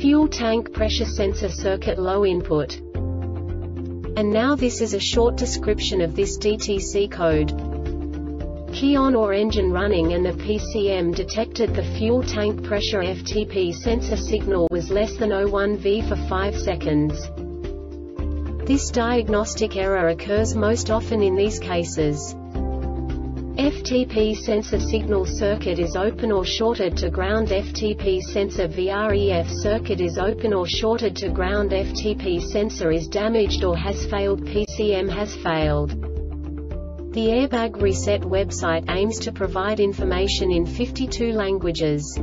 Fuel tank pressure sensor circuit low input. And now this is a short description of this DTC code. Key on or engine running and the PCM detected the fuel tank pressure FTP sensor signal was less than 01 V for 5 seconds. This diagnostic error occurs most often in these cases. FTP sensor signal circuit is open or shorted to ground FTP sensor VREF circuit is open or shorted to ground FTP sensor is damaged or has failed PCM has failed. The Airbag Reset website aims to provide information in 52 languages.